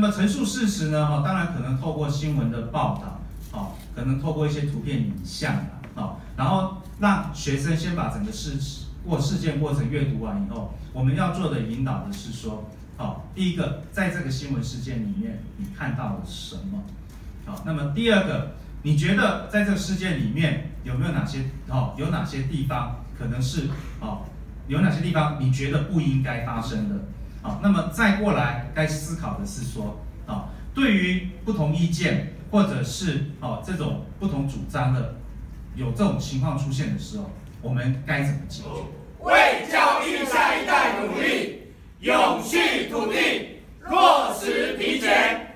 那么陈述事实呢？哈，当然可能透过新闻的报道，好，可能透过一些图片、影像啊，好，然后让学生先把整个事过事件过程阅读完以后，我们要做的引导的是说，好，第一个，在这个新闻事件里面，你看到了什么？好，那么第二个，你觉得在这个事件里面有没有哪些，哦，有哪些地方可能是，哦，有哪些地方你觉得不应该发生的？好，那么再过来该思考的是说，啊，对于不同意见或者是啊这种不同主张的，有这种情况出现的时候，我们该怎么解决？为教育下一代努力，永续土地，落实平权，